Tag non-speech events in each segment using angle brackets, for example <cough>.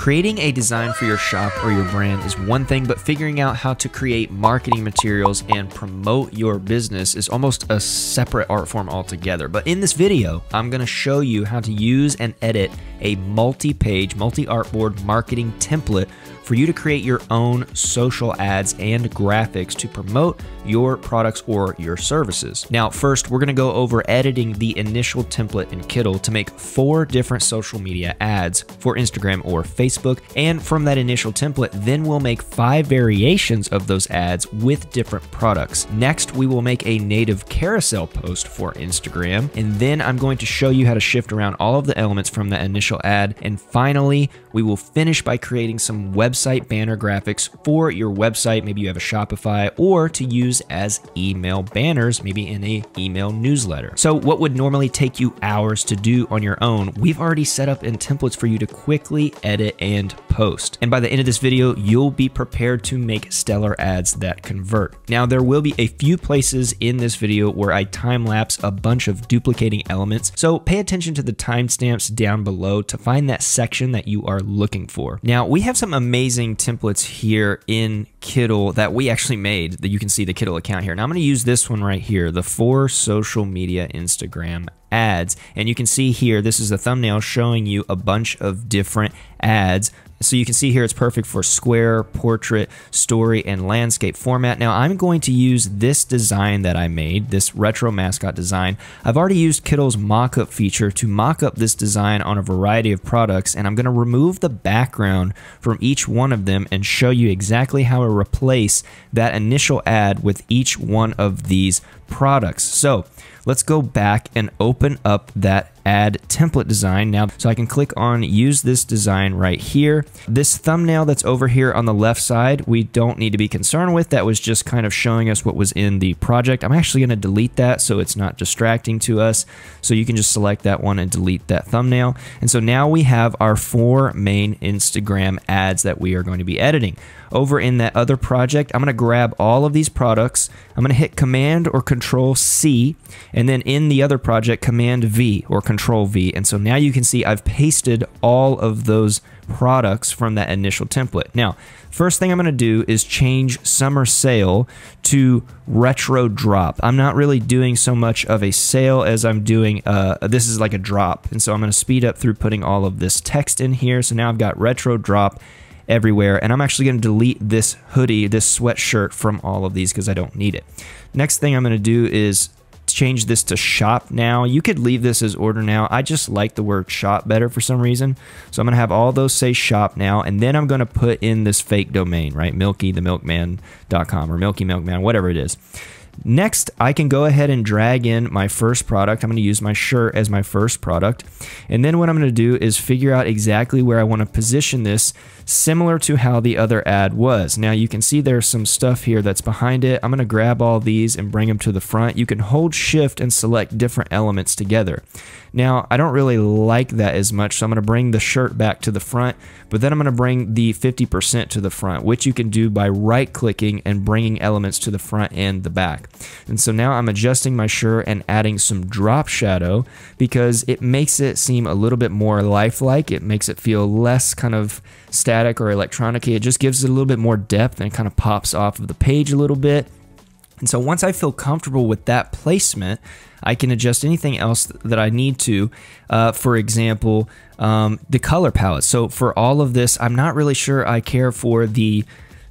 Creating a design for your shop or your brand is one thing, but figuring out how to create marketing materials and promote your business is almost a separate art form altogether. But in this video, I'm to show you how to use and edit a multi-page, multi-artboard marketing template for you to create your own social ads and graphics to promote your products or your services. Now, first, we're going to go over editing the initial template in Kittl to make four different social media ads for Instagram or Facebook. And from that initial template, then we'll make five variations of those ads with different products. Next, we will make a native carousel post for Instagram. And then I'm going to show you how to shift around all of the elements from that initial ad. And finally, we will finish by creating some website website banner graphics for your website. Maybe you have a Shopify or to use as email banners, maybe in a email newsletter. So what would normally take you hours to do on your own, we've already set up in templates for you to quickly edit and post. And by the end of this video, you'll be prepared to make stellar ads that convert. Now, there will be a few places in this video where I time lapse a bunch of duplicating elements. So pay attention to the timestamps down below to find that section that you are looking for. Now, we have some amazing amazing templates here in Kittl that we actually made that you can see the Kittl account here. Now I'm going to use this one right here, the four social media Instagram ads. And you can see here, this is a thumbnail showing you a bunch of different ads so you can see here it's perfect for square, portrait, story, and landscape format. Now I'm going to use this design that I made, this retro mascot design. I've already used Kittl's mockup feature to mock up this design on a variety of products, and I'm going to remove the background from each one of them and show you exactly how to replace that initial ad with each one of these products. So let's go back and open up that ad template design now so I can click on use this design right here. This thumbnail that's over here on the left side, we don't need to be concerned with. That was just kind of showing us what was in the project. I'm actually going to delete that so it's not distracting to us. So you can just select that one and delete that thumbnail. And so now we have our four main Instagram ads that we are going to be editing. Over in that other project, I'm going to grab all of these products. I'm going to hit Command or Control C, and then in the other project, Command V or Control V. And so now you can see I've pasted all of those products from that initial template. Now, first thing I'm going to do is change summer sale to retro drop. I'm not really doing so much of a sale as I'm doing, uh, this is like a drop. And so I'm going to speed up through putting all of this text in here. So now I've got retro drop everywhere. And I'm actually going to delete this hoodie, this sweatshirt from all of these because I don't need it. Next thing I'm going to do is change this to shop now. You could leave this as order now. I just like the word shop better for some reason. So I'm going to have all those say shop now. And then I'm going to put in this fake domain, right? milkythemilkman.com or Milky Milkman, whatever it is. Next, I can go ahead and drag in my first product. I'm going to use my shirt as my first product. And then what I'm going to do is figure out exactly where I want to position this similar to how the other ad was. Now you can see there's some stuff here that's behind it. I'm going to grab all these and bring them to the front. You can hold shift and select different elements together. Now, I don't really like that as much, so I'm going to bring the shirt back to the front, but then I'm going to bring the 50% to the front, which you can do by right clicking and bringing elements to the front and the back. And so now I'm adjusting my shirt and adding some drop shadow because it makes it seem a little bit more lifelike. It makes it feel less kind of static or electronic. It just gives it a little bit more depth and kind of pops off of the page a little bit. And so once I feel comfortable with that placement, I can adjust anything else that I need to. Uh, for example, um, the color palette. So for all of this, I'm not really sure I care for the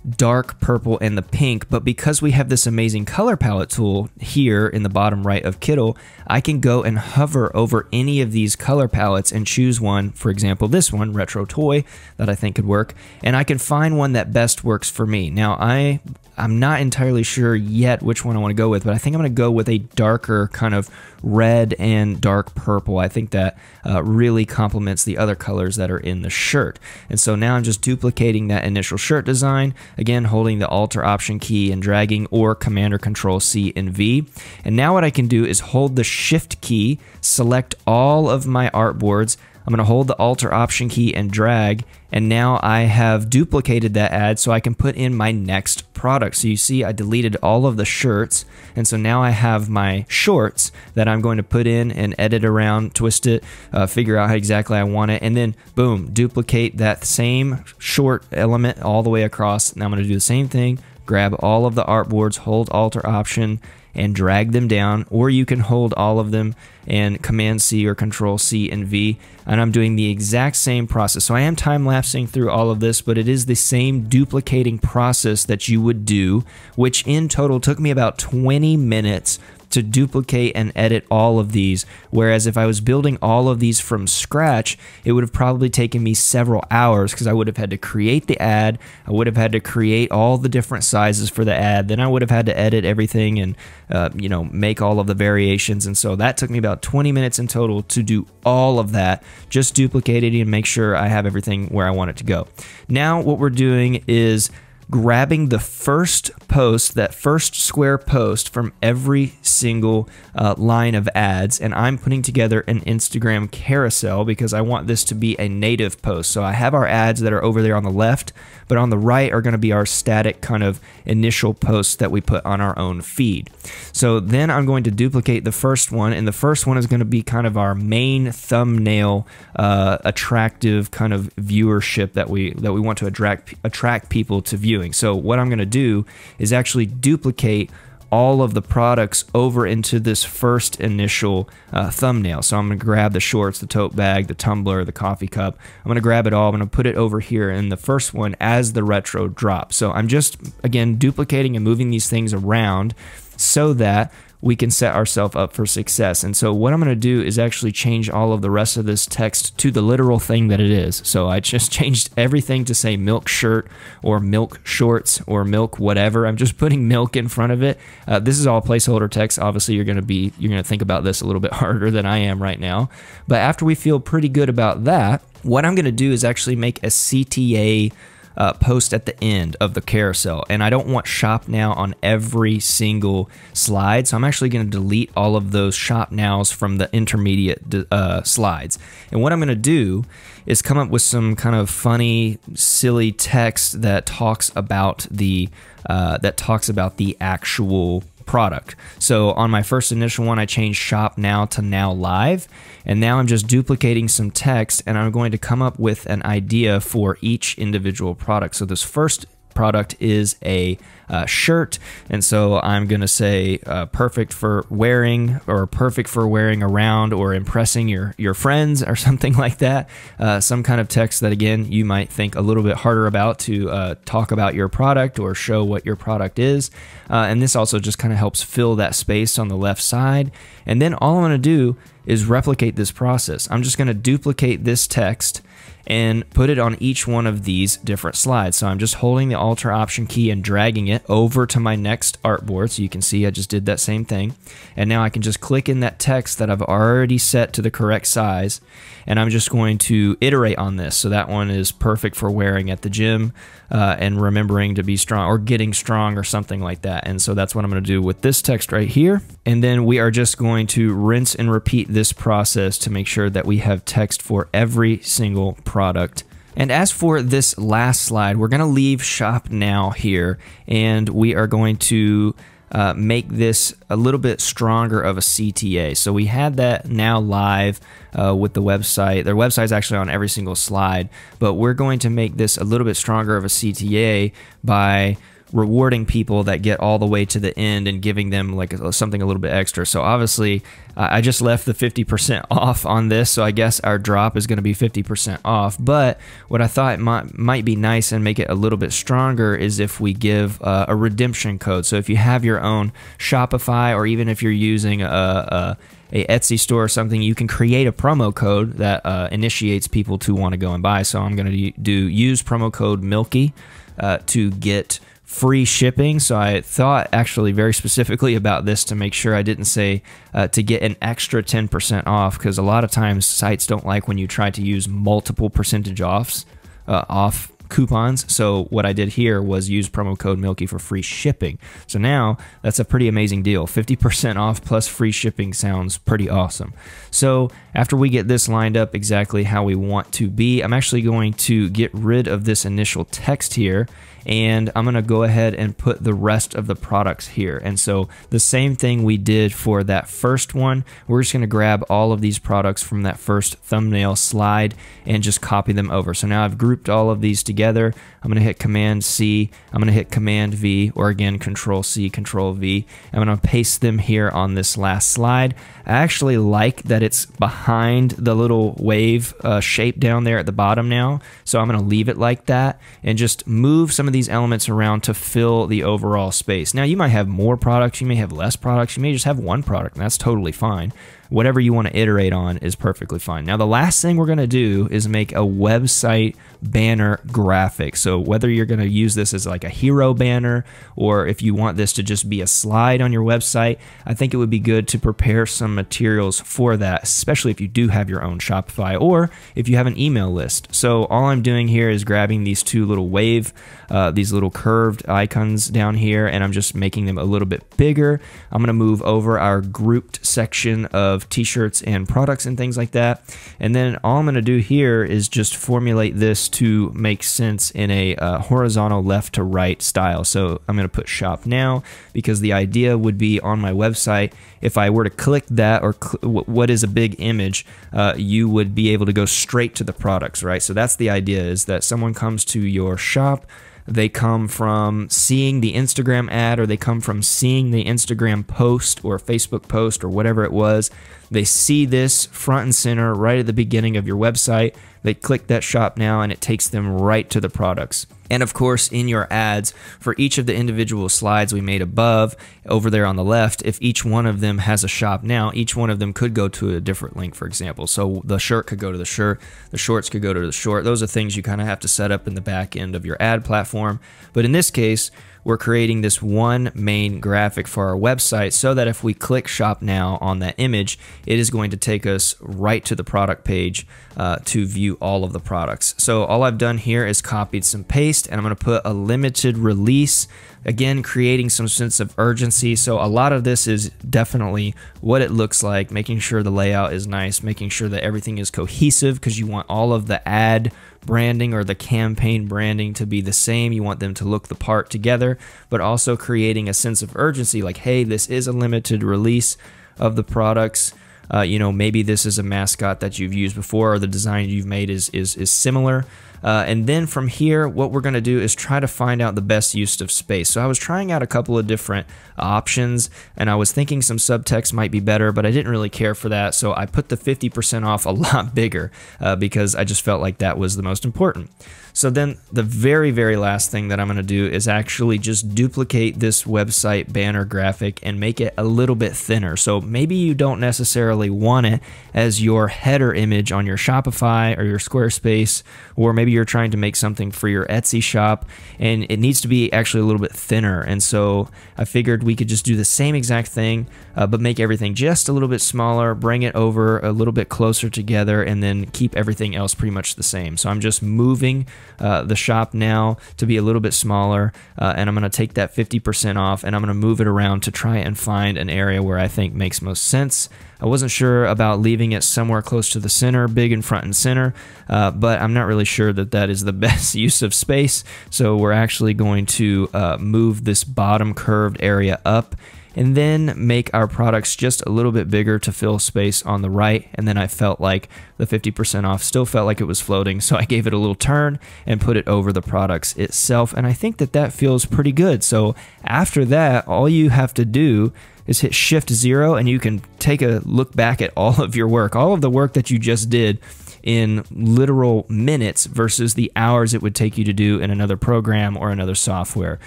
dark purple and the pink, but because we have this amazing color palette tool here in the bottom right of Kittl, I can go and hover over any of these color palettes and choose one, for example, this one, Retro Toy, that I think could work, and I can find one that best works for me. Now, I I'm not entirely sure yet which one I want to go with, but I think I'm going to go with a darker kind of red and dark purple. I think that uh, really complements the other colors that are in the shirt. And so now I'm just duplicating that initial shirt design, again, holding the Alt or Option key and dragging or Command or Control C and V. And now what I can do is hold the Shift key, select all of my artboards, I'm going to hold the Alt or Option key and drag, and now I have duplicated that ad so I can put in my next product. So you see I deleted all of the shirts, and so now I have my shorts that I'm going to put in and edit around, twist it, uh, figure out how exactly I want it, and then boom, duplicate that same short element all the way across. Now I'm going to do the same thing, grab all of the artboards, hold Alt or Option, and drag them down, or you can hold all of them and Command C or Control C and V. And I'm doing the exact same process. So I am time lapsing through all of this, but it is the same duplicating process that you would do, which in total took me about 20 minutes to duplicate and edit all of these. Whereas if I was building all of these from scratch, it would have probably taken me several hours because I would have had to create the ad, I would have had to create all the different sizes for the ad, then I would have had to edit everything and uh, you know make all of the variations. And so that took me about 20 minutes in total to do all of that, just duplicating and make sure I have everything where I want it to go. Now what we're doing is grabbing the first post, that first square post from every single uh, line of ads, and I'm putting together an Instagram carousel because I want this to be a native post. So I have our ads that are over there on the left, but on the right are going to be our static kind of initial posts that we put on our own feed. So then I'm going to duplicate the first one, and the first one is going to be kind of our main thumbnail uh, attractive kind of viewership that we that we want to attract attract people to viewing. So what I'm going to do is actually duplicate all of the products over into this first initial uh, thumbnail. So I'm going to grab the shorts, the tote bag, the tumbler, the coffee cup. I'm going to grab it all. I'm going to put it over here in the first one as the retro drop. So I'm just, again, duplicating and moving these things around so that we can set ourselves up for success. And so what I'm going to do is actually change all of the rest of this text to the literal thing that it is. So I just <laughs> changed everything to say milk shirt or milk shorts or milk whatever. I'm just putting milk in front of it. Uh, this is all placeholder text. Obviously, you're going to be you're going to think about this a little bit <laughs> harder than I am right now. But after we feel pretty good about that, what I'm going to do is actually make a CTA uh, post at the end of the carousel. And I don't want shop now on every single slide. So I'm actually going to delete all of those shop nows from the intermediate uh, slides. And what I'm going to do is come up with some kind of funny, silly text that talks about the uh, that talks about the actual product. So on my first initial one, I changed shop now to now live. And now I'm just duplicating some text and I'm going to come up with an idea for each individual product. So this first product is a uh, shirt. And so I'm going to say uh, perfect for wearing or perfect for wearing around or impressing your, your friends or <laughs> something like that. Uh, some kind of text that, again, you might think a little bit harder about to uh, talk about your product or show what your product is. Uh, and this also just kind of helps fill that space on the left side. And then all I'm going to do is replicate this process. I'm just going to duplicate this text and put it on each one of these different slides. So I'm just holding the Alt or Option key and dragging it over to my next artboard. So you can see I just did that same thing. And now I can just click in that text that I've already set to the correct size. And I'm just going to iterate on this. So that one is perfect for wearing at the gym uh, and remembering to be strong or getting strong or something like that. And so that's what I'm going to do with this text right here. And then we are just going to rinse and repeat this process to make sure that we have text for every single product. And as for this last slide, we're going to leave shop now here and we are going to uh, make this a little bit stronger of a CTA. So we had that now live uh, with the website. Their website is actually on every single slide, but we're going to make this a little bit stronger of a CTA by rewarding people that get all the way to the end and giving them like something a little bit extra. So obviously, uh, I just left the 50% <laughs> off on this, so I guess our drop is going to be 50% off. But what I thought might might be nice and make it a little bit stronger is if we give uh, a redemption code. So if you have your own Shopify or even if you're using a, a a Etsy store or something, you can create a promo code that uh, initiates people to want to go and buy. So I'm going to do use promo code Milky uh, to get free shipping. So I thought actually very specifically about this to make sure I didn't say uh, to get an extra 10% off because a lot of times sites don't like when you try to use multiple percentage offs uh, off coupons. So what I did here was use promo code Milky for free shipping. So now that's a pretty amazing deal. 50% off plus free shipping sounds pretty awesome. So after we get this lined up exactly how we want to be, I'm actually going to get rid of this initial text here and I'm going to go ahead and put the rest of the products here. And so the same thing we did for that first one, we're just going to grab all of these products from that first thumbnail slide and just copy them over. So now I've grouped all of these together. I'm going to hit Command C, I'm going to hit Command V, or again, Control C, Control V. I'm going to paste them here on this last slide. I actually like that it's behind the little wave uh, shape down there at the bottom now. So I'm going to leave it like that and just move some of these elements around to fill the overall space. Now you might have more products, you may have less products, you may just have one product, and that's totally fine whatever you want to iterate on is perfectly fine. Now, the last thing we're going to do is make a website banner graphic. So whether you're going to use this as like a hero banner or if you want this to just be a slide on your website, I think it would be good to prepare some materials for that, especially if you do have your own Shopify or if you have an email list. So all I'm doing here is grabbing these two little wave, uh, these little curved icons down here, and I'm just making them a little bit bigger. I'm going to move over our grouped section of of t-shirts and products and things like that. And then all I'm going to do here is just formulate this to make sense in a uh, horizontal left to right style. So I'm going to put shop now because the idea would be on my website, if I were to click that or cl what is a big image, uh, you would be able to go straight to the products, right? So that's the idea is that someone comes to your shop, they come from seeing the Instagram ad or they come from seeing the Instagram post or Facebook post or whatever it was. They see this front and center right at the beginning of your website. They click that shop now and it takes them right to the products. And of course, in your ads, for each of the individual slides we made above, over there on the left, if each one of them has a shop now, each one of them could go to a different link, for example. So the shirt could go to the shirt, the shorts could go to the short. Those are things you kind of have to set up in the back end of your ad platform. But in this case, we're creating this one main graphic for our website so that if we click shop now on that image, it is going to take us right to the product page uh, to view all of the products. So all I've done here is copied some paste and I'm going to put a limited release again creating some sense of urgency so a lot of this is definitely what it looks like making sure the layout is nice making sure that everything is cohesive because you want all of the ad branding or the campaign branding to be the same. You want them to look the part together, but also creating a sense of urgency like, hey, this is a limited release of the products. Uh, you know, maybe this is a mascot that you've used before or the design you've made is, is, is similar. Uh, and then from here, what we're going to do is try to find out the best use of space. So I was trying out a couple of different options, and I was thinking some subtext might be better, but I didn't really care for that. So I put the 50% off a <laughs> lot bigger uh, because I just felt like that was the most important. So then the very, very last thing that I'm going to do is actually just duplicate this website banner graphic and make it a little bit thinner. So maybe you don't necessarily want it as your header image on your Shopify or your Squarespace, or maybe you're trying to make something for your Etsy shop and it needs to be actually a little bit thinner. And so I figured we could just do the same exact thing, uh, but make everything just a little bit smaller, bring it over a little bit closer together, and then keep everything else pretty much the same. So I'm just moving uh, the shop now to be a little bit smaller, uh, and I'm going to take that 50% off and I'm going to move it around to try and find an area where I think makes most sense. I wasn't sure about leaving it somewhere close to the center, big in front and center, uh, but I'm not really sure that that is the <laughs> best use of space. So we're actually going to uh, move this bottom curved area up and then make our products just a little bit bigger to fill space on the right. And then I felt like the 50% off still felt like it was floating. So I gave it a little turn and put it over the products itself. And I think that that feels pretty good. So after that, all you have to do is hit shift zero and you can take a look back at all of your work, all of the work that you just did in literal minutes versus the hours it would take you to do in another program or another software.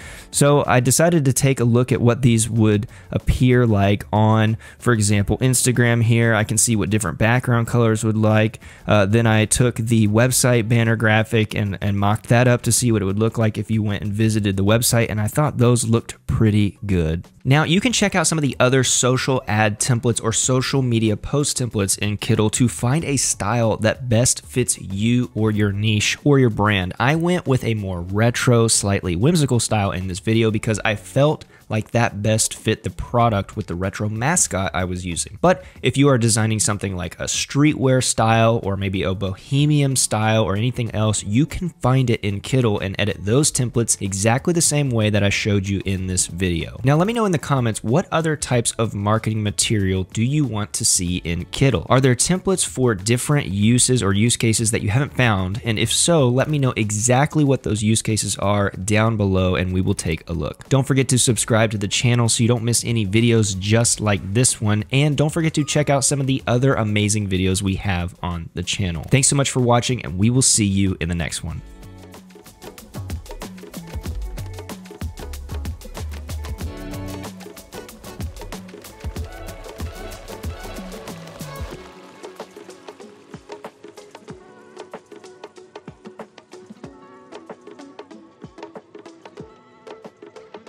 So I decided to take a look at what these would appear like on, for example, Instagram here. I can see what different background colors would like. Uh, then I took the website banner graphic and, and mocked that up to see what it would look like if you went and visited the website, and I thought those looked pretty good. Now, you can check out some of the other social ad templates or social media post templates in Kittl to find a style that best fits you or your niche or your brand. I went with a more retro, slightly whimsical style in this video because I felt like that best fit the product with the retro mascot I was using. But if you are designing something like a streetwear style or maybe a bohemian style or anything else, you can find it in Kittl and edit those templates exactly the same way that I showed you in this video. Now let me know in the comments what other types of marketing material do you want to see in Kittl? Are there templates for different uses or use cases that you haven't found? And if so, let me know exactly what those use cases are down below and we will take a look. Don't forget to subscribe subscribe to the channel so you don't miss any videos just like this one. And don't forget to check out some of the other amazing videos we have on the channel. Thanks so much for watching and we will see you in the next one.